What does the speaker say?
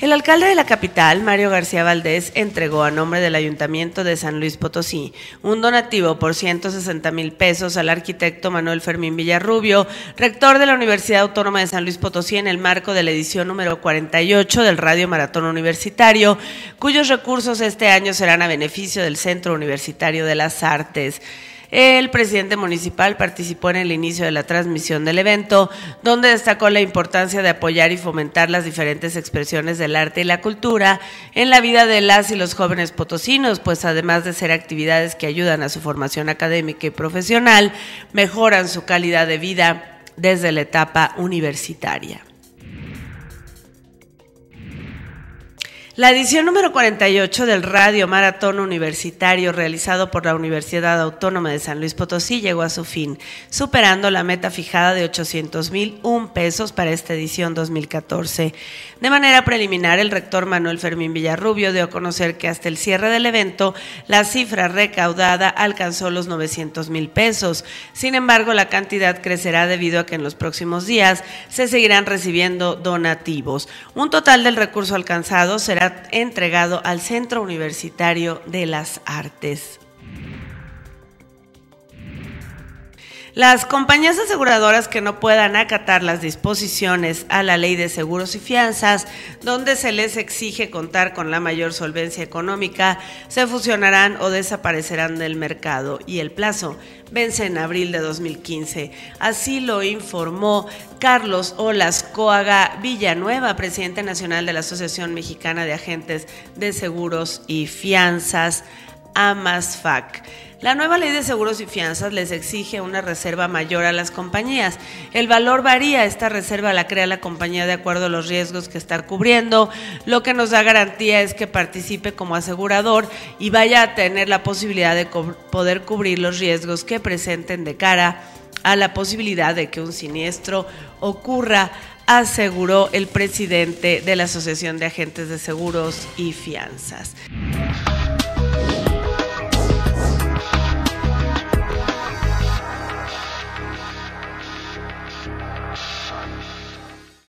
El alcalde de la capital, Mario García Valdés, entregó a nombre del Ayuntamiento de San Luis Potosí un donativo por 160 mil pesos al arquitecto Manuel Fermín Villarrubio, rector de la Universidad Autónoma de San Luis Potosí, en el marco de la edición número 48 del Radio Maratón Universitario, cuyos recursos este año serán a beneficio del Centro Universitario de las Artes. El presidente municipal participó en el inicio de la transmisión del evento, donde destacó la importancia de apoyar y fomentar las diferentes expresiones del arte y la cultura en la vida de las y los jóvenes potosinos, pues además de ser actividades que ayudan a su formación académica y profesional, mejoran su calidad de vida desde la etapa universitaria. La edición número 48 del Radio Maratón Universitario realizado por la Universidad Autónoma de San Luis Potosí llegó a su fin, superando la meta fijada de 800 mil un pesos para esta edición 2014. De manera preliminar, el rector Manuel Fermín Villarrubio dio a conocer que hasta el cierre del evento la cifra recaudada alcanzó los 900 mil pesos. Sin embargo, la cantidad crecerá debido a que en los próximos días se seguirán recibiendo donativos. Un total del recurso alcanzado será entregado al Centro Universitario de las Artes. Las compañías aseguradoras que no puedan acatar las disposiciones a la ley de seguros y fianzas, donde se les exige contar con la mayor solvencia económica, se fusionarán o desaparecerán del mercado y el plazo vence en abril de 2015. Así lo informó Carlos Olas Coaga Villanueva, presidente nacional de la Asociación Mexicana de Agentes de Seguros y Fianzas, AMASFAC. La nueva ley de seguros y fianzas les exige una reserva mayor a las compañías. El valor varía, esta reserva la crea la compañía de acuerdo a los riesgos que está cubriendo. Lo que nos da garantía es que participe como asegurador y vaya a tener la posibilidad de poder cubrir los riesgos que presenten de cara a la posibilidad de que un siniestro ocurra aseguró el presidente de la Asociación de Agentes de Seguros y Fianzas.